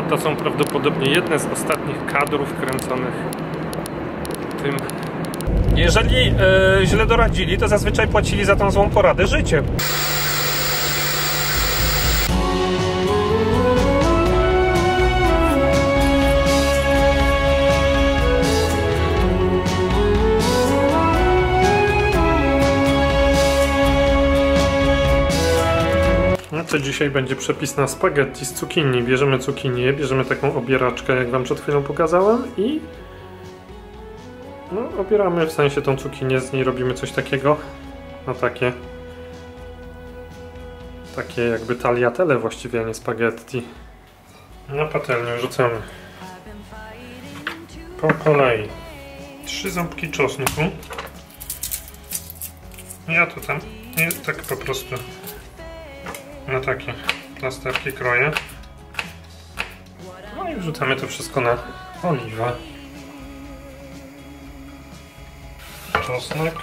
A to są prawdopodobnie jedne z ostatnich kadrów kręconych tym. Jeżeli e, źle doradzili, to zazwyczaj płacili za tą złą poradę życiem. Dzisiaj będzie przepis na spaghetti z cukinii. Bierzemy cukinię, bierzemy taką obieraczkę, jak wam przed chwilą pokazałem i no, obieramy w sensie tą cukinię, z niej robimy coś takiego. No takie. Takie jakby tagliatelle właściwie, a nie spaghetti. Na patelnię rzucamy po kolei trzy ząbki czosnku. Ja to tam nie tak po prostu na takie plasterki kroję. No i wrzucamy to wszystko na oliwę. Czosnek.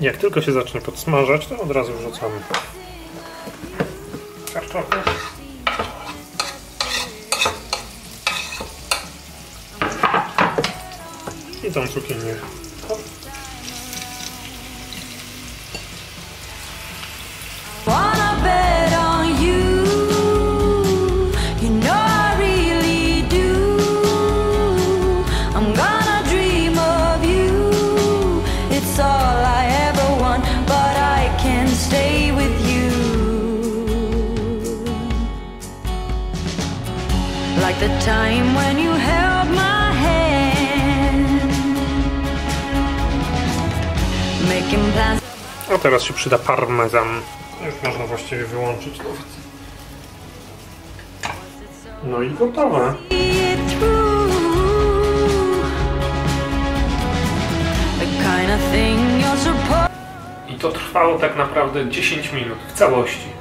Jak tylko się zacznie podsmażać, to od razu wrzucamy kartofle. I tą cukinię. The time when you held my hand, making plans. A teraz się przyda parmezan. Już można właściwie wyłączyć. No i gotowe. I to trwało tak naprawdę 10 minut w całości.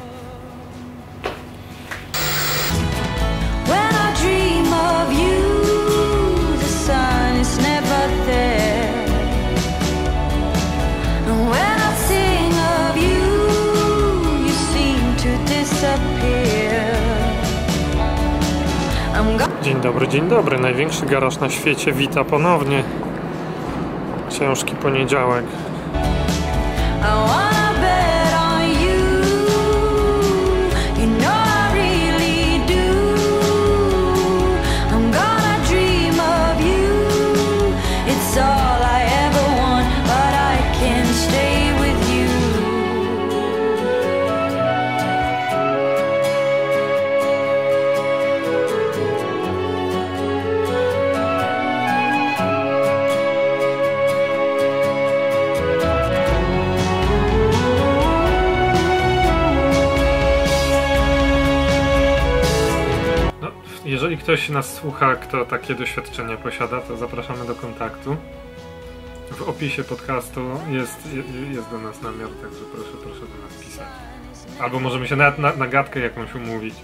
Dzień dobry, dzień dobry. Największy garaż na świecie wita ponownie. Ciężki poniedziałek. Ktoś nas słucha, kto takie doświadczenie posiada, to zapraszamy do kontaktu. W opisie podcastu jest, je- jest do nas namiar, także proszę, proszę do nas pisać. Albo możemy się nawet na, na gadkę jakąś umówić.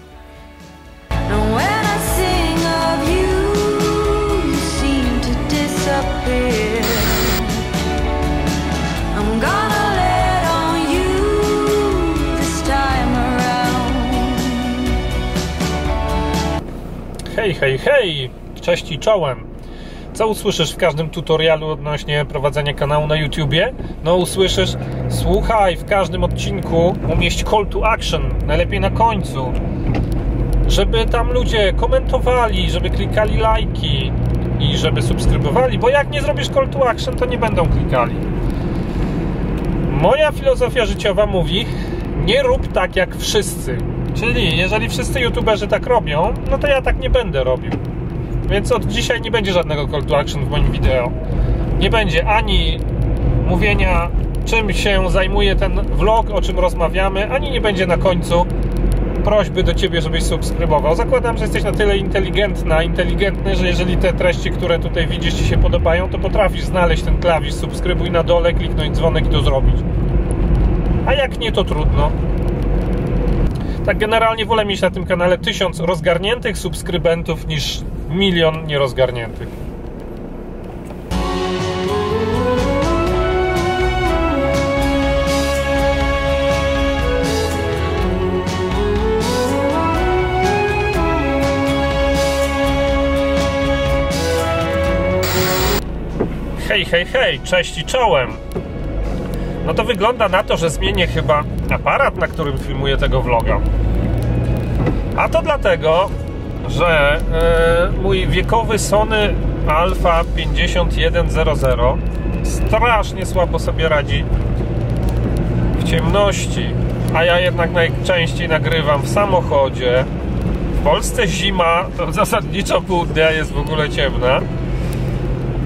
Hej, hej, hej! Cześć i czołem! Co usłyszysz w każdym tutorialu odnośnie prowadzenia kanału na YouTubie? No usłyszysz, słuchaj, w każdym odcinku umieść call to action, najlepiej na końcu, żeby tam ludzie komentowali, żeby klikali lajki i żeby subskrybowali, bo jak nie zrobisz call to action, to nie będą klikali. Moja filozofia życiowa mówi, nie rób tak jak wszyscy. Czyli jeżeli wszyscy youtuberzy tak robią, no to ja tak nie będę robił. Więc od dzisiaj nie będzie żadnego call to action w moim wideo. Nie będzie ani mówienia, czym się zajmuje ten vlog, o czym rozmawiamy, ani nie będzie na końcu prośby do ciebie, żebyś subskrybował. Zakładam, że jesteś na tyle inteligentna, inteligentny, że jeżeli te treści, które tutaj widzisz, ci się podobają, to potrafisz znaleźć ten klawisz subskrybuj na dole, kliknąć dzwonek i to zrobić. A jak nie, to trudno. Tak generalnie wolę mieć na tym kanale tysiąc rozgarniętych subskrybentów niż milion nierozgarniętych. Hej, hej, hej, cześć i czołem. No to wygląda na to, że zmienię chyba aparat, na którym filmuję tego vloga. A to dlatego, że e, mój wiekowy Sony Alpha 5100 strasznie słabo sobie radzi w ciemności, a ja jednak najczęściej nagrywam w samochodzie. W Polsce zima, to zasadniczo pół dnia jest w ogóle ciemna.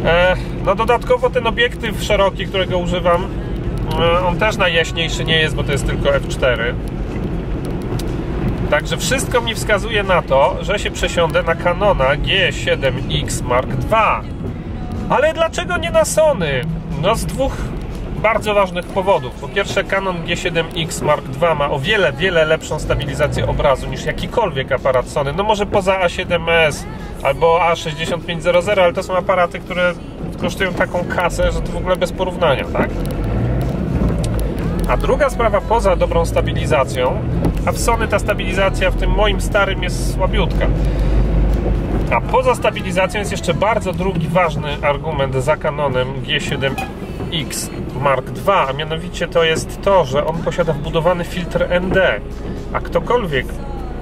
E, no dodatkowo ten obiektyw szeroki, którego używam, on też najjaśniejszy nie jest, bo to jest tylko f4. Także wszystko mi wskazuje na to, że się przesiądę na Canona G7X Mark II. Ale dlaczego nie na Sony? No z dwóch bardzo ważnych powodów. Po pierwsze, Canon G7X Mark II ma o wiele, wiele lepszą stabilizację obrazu niż jakikolwiek aparat Sony. No może poza A7S albo A6500, ale to są aparaty, które kosztują taką kasę, że to w ogóle bez porównania, tak? A druga sprawa, poza dobrą stabilizacją, a w Sony ta stabilizacja w tym moim starym jest słabiutka. A poza stabilizacją jest jeszcze bardzo drugi ważny argument za Canonem G7X Mark II, a mianowicie to jest to, że on posiada wbudowany filtr ND. A ktokolwiek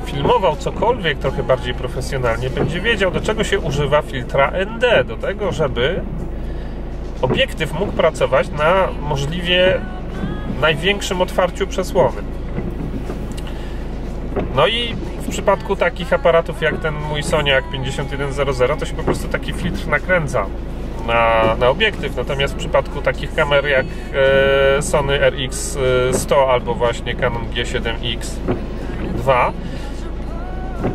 filmował cokolwiek trochę bardziej profesjonalnie, będzie wiedział, do czego się używa filtra ND. Do tego, żeby obiektyw mógł pracować na możliwie największym otwarciu przesłony. No i w przypadku takich aparatów jak ten mój Soniac 5100 to się po prostu taki filtr nakręca na, na obiektyw, natomiast w przypadku takich kamer jak e, Sony RX100 albo właśnie Canon G7X2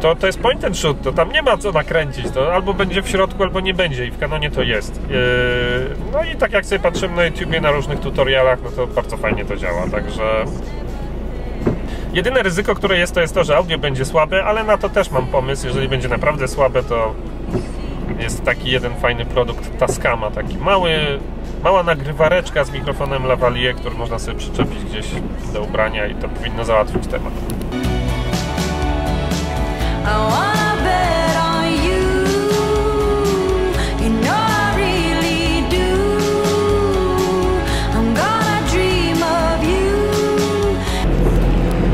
to, to jest point and shoot, to tam nie ma co nakręcić, to albo będzie w środku, albo nie będzie i w Canonie to jest. Yy, no i tak jak sobie patrzymy na YouTubie, na różnych tutorialach, no to bardzo fajnie to działa, także... Jedyne ryzyko, które jest, to jest to, że audio będzie słabe, ale na to też mam pomysł. Jeżeli będzie naprawdę słabe, to jest taki jeden fajny produkt Tascama, taki mały, mała nagrywareczka z mikrofonem lavalier, który można sobie przyczepić gdzieś do ubrania i to powinno załatwić temat.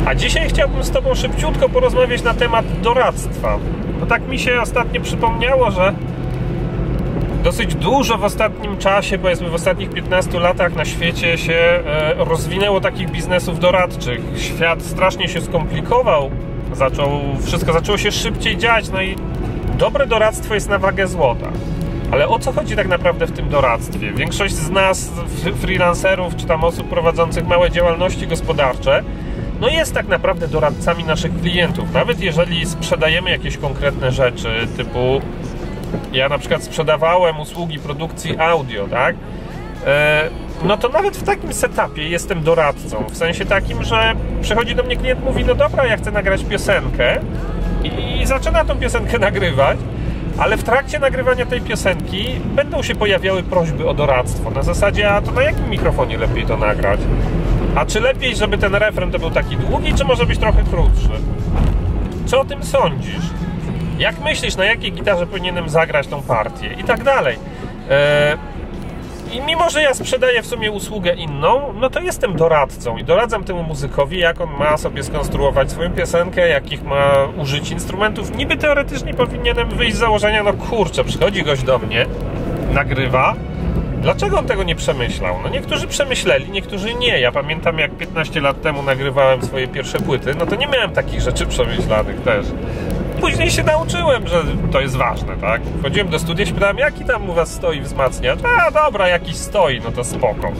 A dzisiaj chciałbym z Tobą szybciutko porozmawiać na temat doradztwa. Bo tak mi się ostatnio przypomniało, że dosyć dużo w ostatnim czasie, powiedzmy w ostatnich 15 latach na świecie się e, rozwinęło takich biznesów doradczych. Świat strasznie się skomplikował, zaczął, wszystko zaczęło się szybciej dziać, no i dobre doradztwo jest na wagę złota. Ale o co chodzi tak naprawdę w tym doradztwie? Większość z nas, freelancerów czy tam osób prowadzących małe działalności gospodarcze, no jest tak naprawdę doradcami naszych klientów. Nawet jeżeli sprzedajemy jakieś konkretne rzeczy, typu ja na przykład sprzedawałem usługi produkcji audio, tak? E, No to nawet w takim setupie jestem doradcą. W sensie takim, że przychodzi do mnie klient, mówi, no dobra, ja chcę nagrać piosenkę i, zaczyna tą piosenkę nagrywać, ale w trakcie nagrywania tej piosenki będą się pojawiały prośby o doradztwo. Na zasadzie, a to na jakim mikrofonie lepiej to nagrać? A czy lepiej, żeby ten refren to był taki długi, czy może być trochę krótszy? Co o tym sądzisz? Jak myślisz, na jakiej gitarze powinienem zagrać tą partię? I tak dalej. E, I mimo, że ja sprzedaję w sumie usługę inną, no to jestem doradcą i doradzam temu muzykowi, jak on ma sobie skonstruować swoją piosenkę, jakich ma użyć instrumentów. Niby teoretycznie powinienem wyjść z założenia, no kurczę, przychodzi gość do mnie, nagrywa, Dlaczego on tego nie przemyślał? No niektórzy przemyśleli, niektórzy nie. Ja pamiętam jak 15 lat temu nagrywałem swoje pierwsze płyty, no to nie miałem takich rzeczy przemyślanych też. Później się nauczyłem, że to jest ważne, tak? Wchodziłem do studia pytałem, jaki tam u was stoi wzmacniacz? A dobra, jakiś stoi, no to spoko.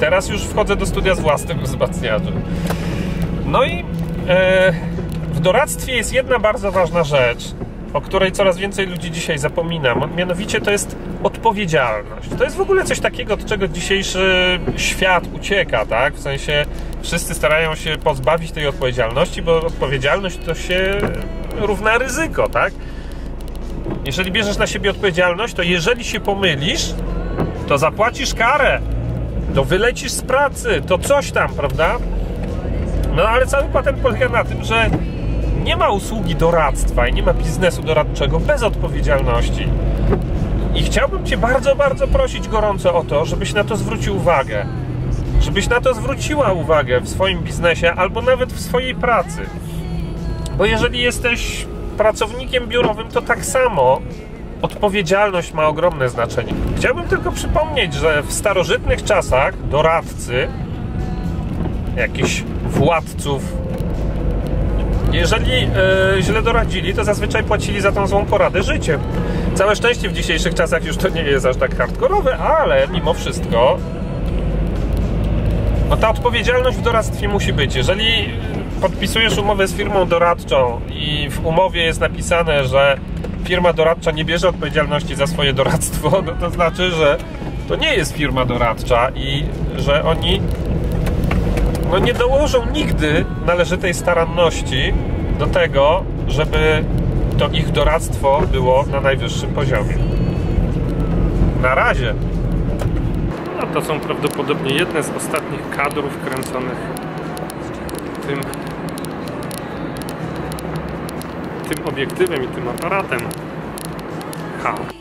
Teraz już wchodzę do studia z własnym wzmacniaczem. No i e, w doradztwie jest jedna bardzo ważna rzecz. O której coraz więcej ludzi dzisiaj zapomina. Mianowicie to jest odpowiedzialność. To jest w ogóle coś takiego, od czego dzisiejszy świat ucieka, tak? W sensie wszyscy starają się pozbawić tej odpowiedzialności, bo odpowiedzialność to się równa ryzyko, tak? Jeżeli bierzesz na siebie odpowiedzialność, to jeżeli się pomylisz, to zapłacisz karę, to wylecisz z pracy, to coś tam, prawda? No ale cały patent polega na tym, że nie ma usługi doradztwa i nie ma biznesu doradczego bez odpowiedzialności. I chciałbym Cię bardzo, bardzo prosić gorąco o to, żebyś na to zwrócił uwagę. Żebyś na to zwróciła uwagę w swoim biznesie albo nawet w swojej pracy. Bo jeżeli jesteś pracownikiem biurowym, to tak samo odpowiedzialność ma ogromne znaczenie. Chciałbym tylko przypomnieć, że w starożytnych czasach doradcy, jakichś władców, jeżeli e, źle doradzili, to zazwyczaj płacili za tą złą poradę życiem. Całe szczęście w dzisiejszych czasach już to nie jest aż tak hardkorowe, ale mimo wszystko no ta odpowiedzialność w doradztwie musi być. Jeżeli podpisujesz umowę z firmą doradczą i w umowie jest napisane, że firma doradcza nie bierze odpowiedzialności za swoje doradztwo, no to znaczy, że to nie jest firma doradcza i że oni no nie dołożą nigdy należytej staranności do tego, żeby to ich doradztwo było na najwyższym poziomie. Na razie. No to są prawdopodobnie jedne z ostatnich kadrów kręconych tym tym obiektywem i tym aparatem. Ha.